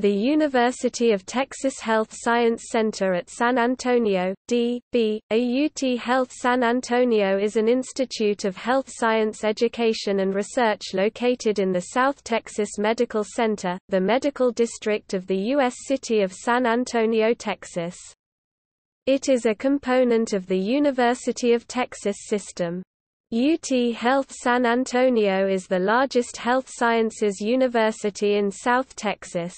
The University of Texas Health Science Center at San Antonio, D.B., a UT Health San Antonio is an institute of health science education and research located in the South Texas Medical Center, the medical district of the U.S. city of San Antonio, Texas. It is a component of the University of Texas system. UT Health San Antonio is the largest health sciences university in South Texas.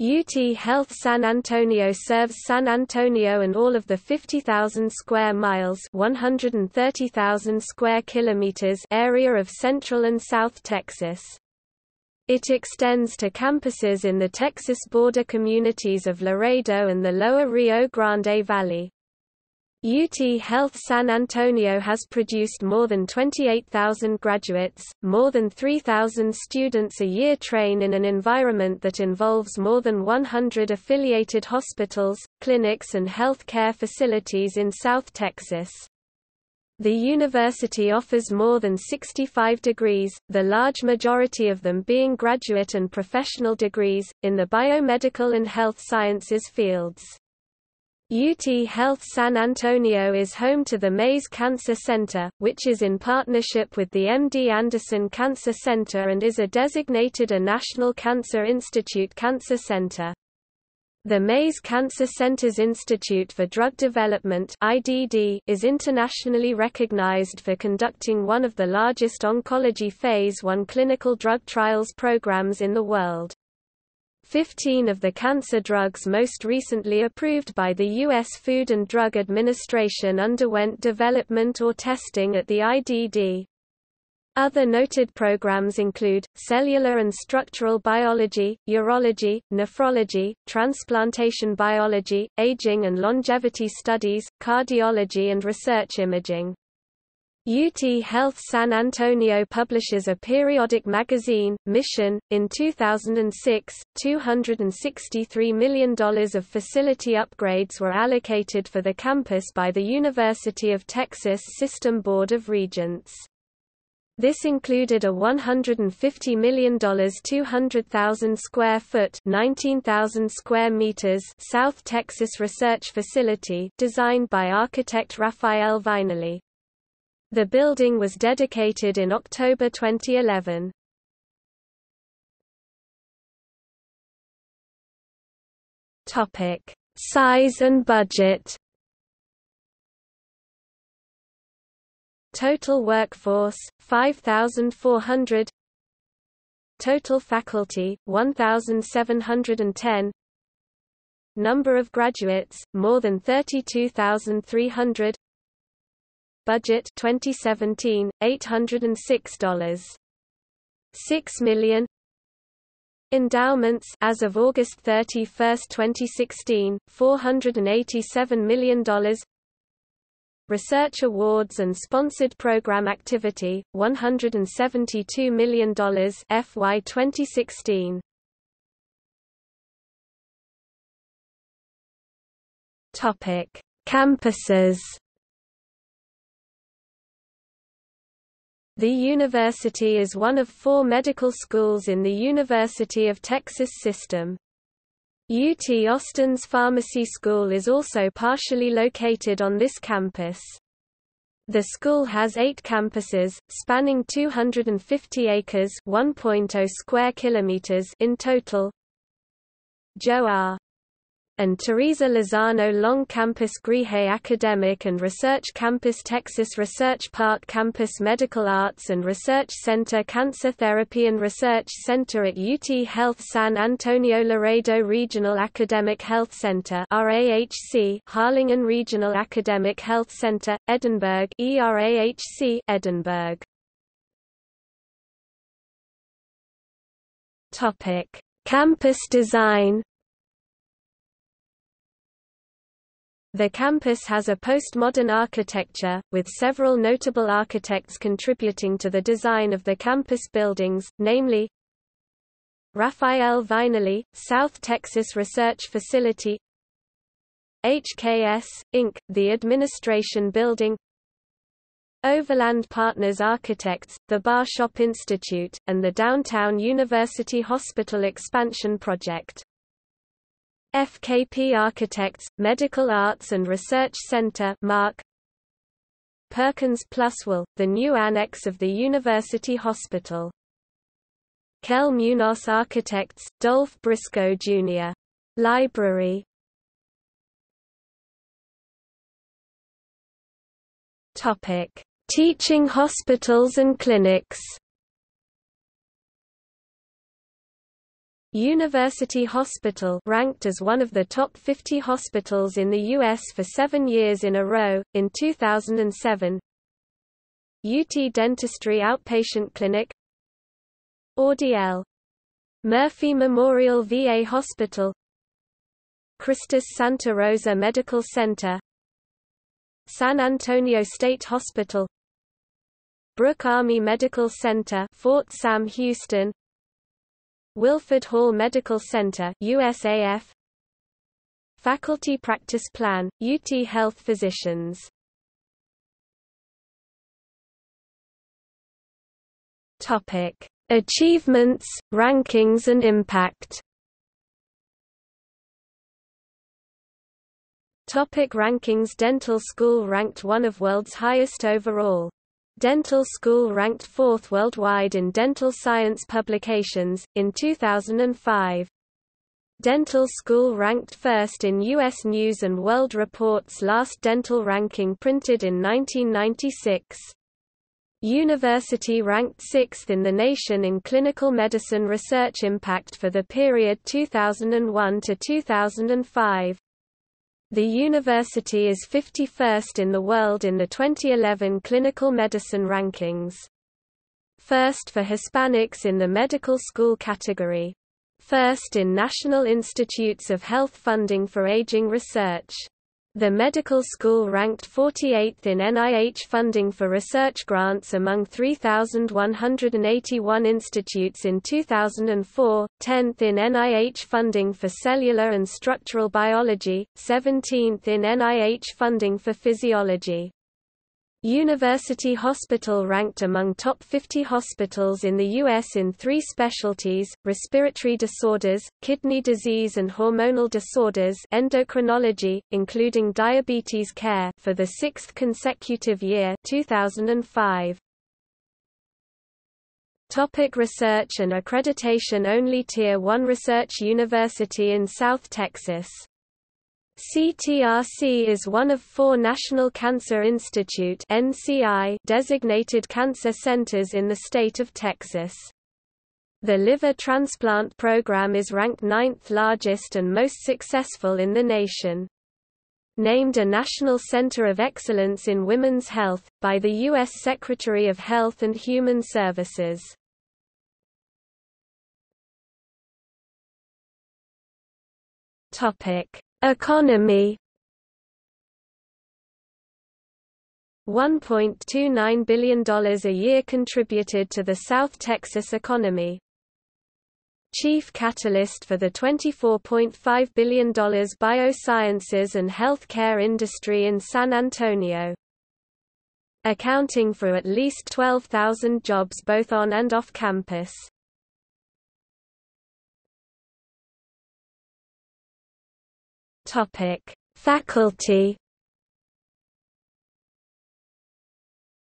UT Health San Antonio serves San Antonio and all of the 50,000 square miles 130,000 square kilometers area of Central and South Texas. It extends to campuses in the Texas border communities of Laredo and the lower Rio Grande Valley. UT Health San Antonio has produced more than 28,000 graduates. More than 3,000 students a year train in an environment that involves more than 100 affiliated hospitals, clinics, and health care facilities in South Texas. The university offers more than 65 degrees, the large majority of them being graduate and professional degrees, in the biomedical and health sciences fields. UT Health San Antonio is home to the Mays Cancer Center, which is in partnership with the MD Anderson Cancer Center and is a designated a National Cancer Institute cancer center. The Mays Cancer Center's Institute for Drug Development IDD is internationally recognized for conducting one of the largest oncology Phase 1 clinical drug trials programs in the world. Fifteen of the cancer drugs most recently approved by the U.S. Food and Drug Administration underwent development or testing at the IDD. Other noted programs include, cellular and structural biology, urology, nephrology, transplantation biology, aging and longevity studies, cardiology and research imaging. UT Health San Antonio publishes a periodic magazine, Mission. In 2006, $263 million of facility upgrades were allocated for the campus by the University of Texas System Board of Regents. This included a $150 million 200,000 square foot 19,000 square meters South Texas Research Facility designed by architect Rafael Viñoly. The building was dedicated in October 2011. Topic: Size and budget. Total workforce 5400 Total faculty 1710 Number of graduates more than 32300 Budget 2017 $806. 6 million Endowments as of August 31, 2016, $487 million Research awards and sponsored program activity, $172 million FY 2016. Topic: Campuses The university is one of four medical schools in the University of Texas system. UT Austin's Pharmacy School is also partially located on this campus. The school has eight campuses, spanning 250 acres (1.0 square kilometers in total. Joe R and Teresa Lozano Long Campus Greehey Academic and Research Campus Texas Research Park Campus Medical Arts and Research Center Cancer Therapy and Research Center at UT Health San Antonio Laredo Regional Academic Health Center RAHC Harlingen Regional Academic Health Center, Edinburg ERAHC Edinburg. Topic Campus design The campus has a postmodern architecture, with several notable architects contributing to the design of the campus buildings, namely Rafael Viñoly, South Texas Research Facility HKS, Inc., the Administration Building Overland Partners Architects, the Barshop Institute, and the Downtown University Hospital Expansion Project. FKP Architects, Medical Arts and Research Center Mark Perkins Pluswell, the new annex of the University Hospital. Kell Munoz Architects, Dolph Briscoe Jr. Library Topic: Teaching hospitals and clinics. University Hospital ranked as one of the top 50 hospitals in the U.S. for seven years in a row, in 2007 UT Dentistry Outpatient Clinic. Audie L. Murphy Memorial VA Hospital. Christus Santa Rosa Medical Center. San Antonio State Hospital. Brooke Army Medical Center Fort Sam Houston Wilford Hall Medical Center USAF Faculty Practice Plan UT Health Physicians. Topic. Achievements, rankings and impact. Topic rankings. Dental School ranked one of world's highest overall. Dental School ranked fourth worldwide in dental science publications, in 2005. Dental School ranked first in U.S. News & World Report's last dental ranking printed in 1996. University ranked sixth in the nation in clinical medicine research impact for the period 2001 to 2005. The university is 51st in the world in the 2011 Clinical Medicine Rankings. First for Hispanics in the medical school category. First in National Institutes of Health funding for aging research. The medical school ranked 48th in NIH funding for research grants among 3,181 institutes in 2004, 10th in NIH funding for cellular and structural biology, 17th in NIH funding for physiology. University Hospital ranked among top 50 hospitals in the U.S. in three specialties, respiratory disorders, kidney disease and hormonal disorders endocrinology, including diabetes care for the sixth consecutive year 2005. Topic research and accreditation Only Tier 1 research university in South Texas CTRC is one of four National Cancer Institute designated cancer centers in the state of Texas. The liver transplant program is ranked ninth largest and most successful in the nation. Named a National Center of Excellence in Women's Health, by the U.S. Secretary of Health and Human Services. Topic Economy $1.29 billion a year contributed to the South Texas economy. Chief catalyst for the $24.5 billion biosciences and healthcare industry in San Antonio. Accounting for at least 12,000 jobs both on and off campus. Topic: Faculty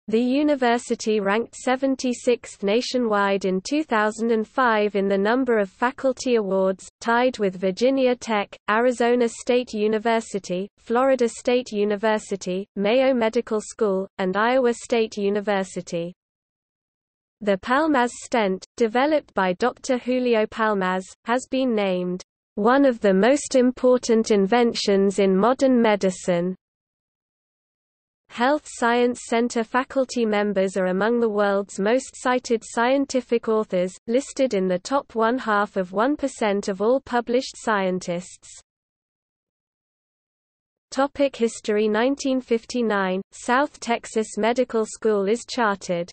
The university ranked 76th nationwide in 2005 in the number of faculty awards, tied with Virginia Tech, Arizona State University, Florida State University, Mayo Medical School, and Iowa State University. The Palmaz stent, developed by Dr. Julio Palmaz, has been named one of the most important inventions in modern medicine. Health Science Center faculty members are among the world's most cited scientific authors, listed in the top one-half of 1% of all published scientists. Topic History 1959, South Texas Medical School is chartered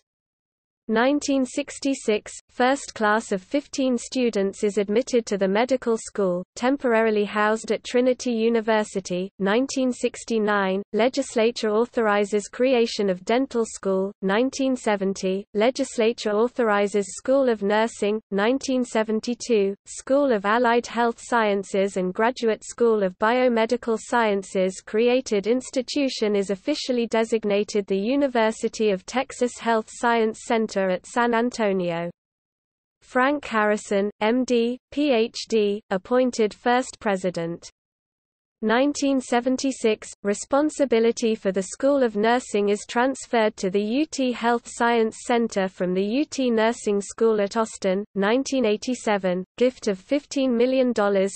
1966 – First class of 15 students is admitted to the medical school, temporarily housed at Trinity University. 1969 – Legislature authorizes creation of dental school. 1970 – Legislature authorizes School of Nursing. 1972 – School of Allied Health Sciences and Graduate School of Biomedical Sciences created institution is officially designated the University of Texas Health Science Center at San Antonio. Frank Harrison, M.D., Ph.D., appointed first president. 1976, responsibility for the School of Nursing is transferred to the UT Health Science Center from the UT Nursing School at Austin. 1987, gift of $15 million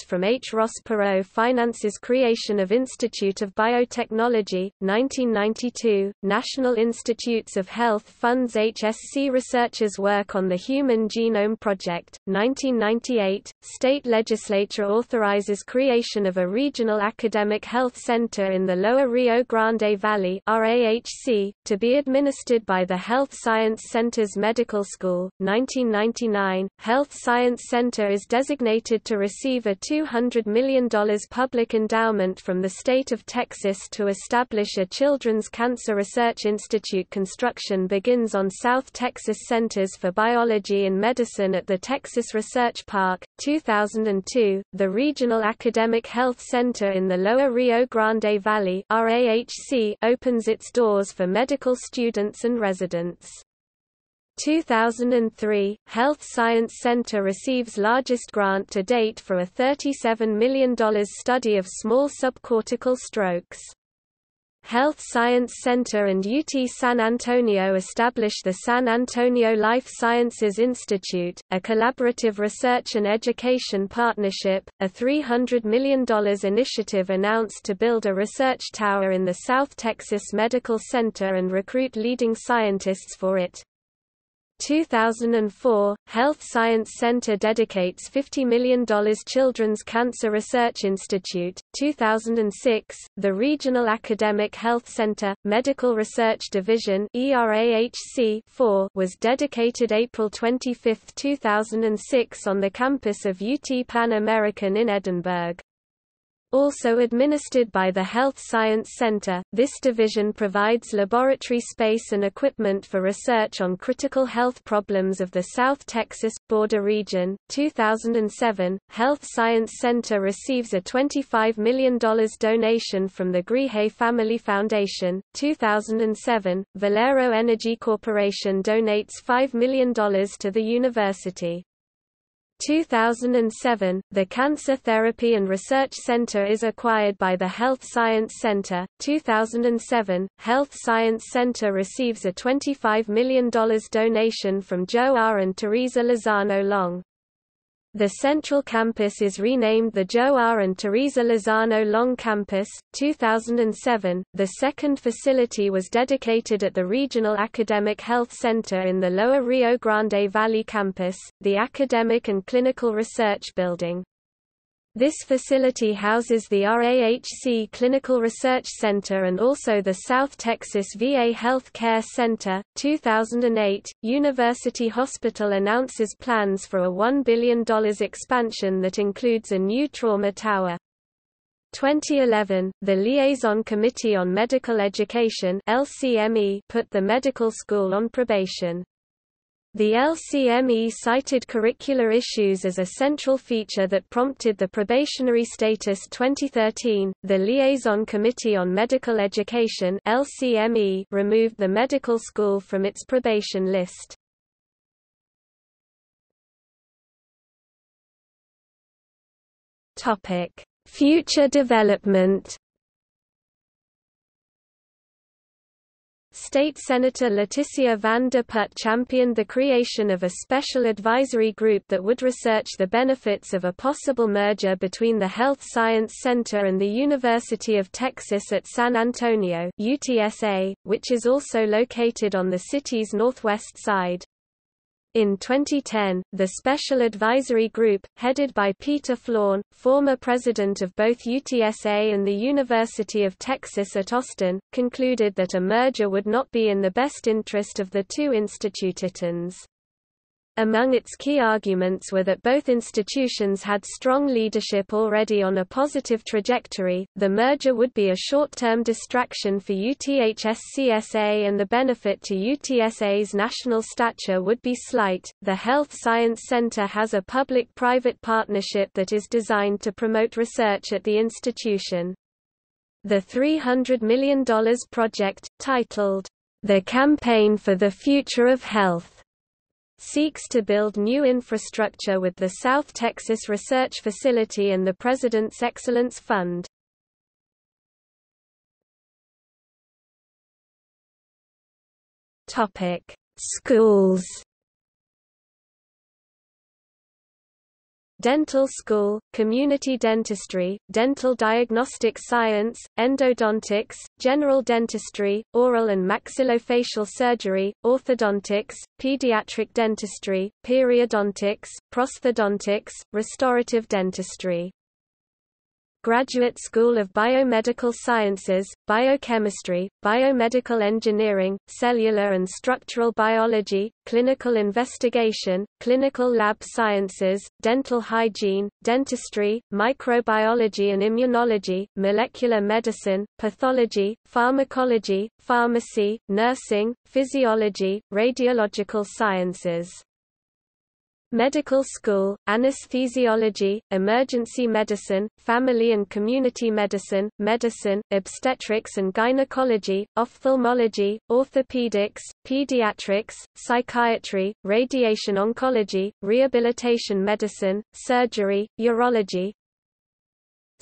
from H. Ross Perot finances creation of Institute of Biotechnology. 1992, National Institutes of Health funds HSC researchers' work on the Human Genome Project. 1998, state legislature authorizes creation of a regional Academic Health Center in the Lower Rio Grande Valley RAHC, to be administered by the Health Science Center's Medical School. 1999, Health Science Center is designated to receive a $200 million public endowment from the state of Texas to establish a Children's Cancer Research Institute. Construction begins on South Texas Centers for Biology and Medicine at the Texas Research Park. 2002, the Regional Academic Health Center in in the Lower Rio Grande Valley opens its doors for medical students and residents. 2003, Health Science Center receives largest grant to date for a $37 million study of small subcortical strokes. Health Science Center and UT San Antonio establish the San Antonio Life Sciences Institute, a collaborative research and education partnership, a $300 million initiative announced to build a research tower in the South Texas Medical Center and recruit leading scientists for it. 2004, Health Science Center dedicates $50 million Children's Cancer Research Institute. 2006, the Regional Academic Health Center, Medical Research Division ERAHC 4 was dedicated April 25, 2006 on the campus of UT Pan American in Edinburg. Also administered by the Health Science Center, this division provides laboratory space and equipment for research on critical health problems of the South Texas border region. 2007, Health Science Center receives a $25 million donation from the Greehey Family Foundation. 2007, Valero Energy Corporation donates $5 million to the university. 2007, the Cancer Therapy and Research Center is acquired by the Health Science Center. 2007, Health Science Center receives a $25 million donation from Joe R. and Teresa Lozano Long. The central campus is renamed the Joe R. and Teresa Lozano Long Campus. 2007, the second facility was dedicated at the Regional Academic Health Center in the Lower Rio Grande Valley campus, the Academic and Clinical Research Building. This facility houses the RAHC Clinical Research Center and also the South Texas VA Health Care Center. 2008, University Hospital announces plans for a $1 billion expansion that includes a new trauma tower. 2011, the Liaison Committee on Medical Education LCME put the medical school on probation. The LCME cited curricular issues as a central feature that prompted the probationary status 2013. The Liaison Committee on Medical Education (LCME) removed the medical school from its probation list. Topic: Future development. State Senator Leticia Van de Putte championed the creation of a special advisory group that would research the benefits of a possible merger between the Health Science Center and the University of Texas at San Antonio UTSA, which is also located on the city's northwest side. In 2010, the Special Advisory Group, headed by Peter Flawn, former president of both UTSA and the University of Texas at Austin, concluded that a merger would not be in the best interest of the two institutions. Among its key arguments were that both institutions had strong leadership already on a positive trajectory, the merger would be a short-term distraction for UTHS-CSA and the benefit to UTSA's national stature would be slight. The Health Science Center has a public-private partnership that is designed to promote research at the institution. The $300 million project, titled, The Campaign for the Future of Health, seeks to build new infrastructure with the South Texas Research Facility and the President's Excellence Fund. Schools dental school, community dentistry, dental diagnostic science, endodontics, general dentistry, oral and maxillofacial surgery, orthodontics, pediatric dentistry, periodontics, prosthodontics, restorative dentistry. Graduate School of Biomedical Sciences, Biochemistry, Biomedical Engineering, Cellular and Structural Biology, Clinical Investigation, Clinical Lab Sciences, Dental Hygiene, Dentistry, Microbiology and Immunology, Molecular Medicine, Pathology, Pharmacology, Pharmacy, Nursing, Physiology, Radiological Sciences medical school, anesthesiology, emergency medicine, family and community medicine, medicine, obstetrics and gynecology, ophthalmology, orthopedics, pediatrics, psychiatry, radiation oncology, rehabilitation medicine, surgery, urology,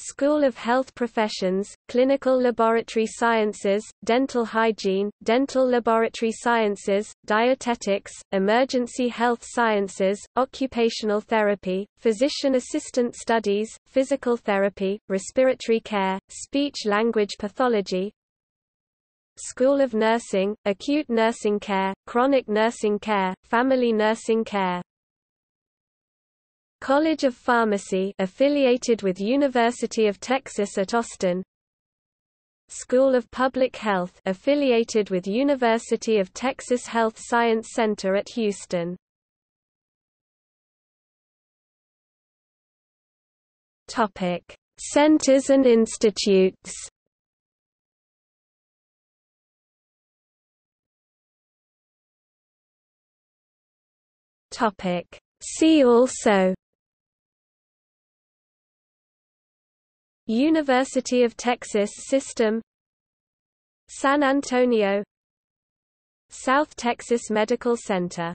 School of Health Professions, Clinical Laboratory Sciences, Dental Hygiene, Dental Laboratory Sciences, Dietetics, Emergency Health Sciences, Occupational Therapy, Physician Assistant Studies, Physical Therapy, Respiratory Care, Speech-Language Pathology, School of Nursing, Acute Nursing Care, Chronic Nursing Care, Family Nursing Care College of Pharmacy affiliated with University of Texas at Austin. School of Public Health affiliated with University of Texas Health Science Center at Houston. Topic. Centers and institutes. Topic. See also University of Texas System San Antonio South Texas Medical Center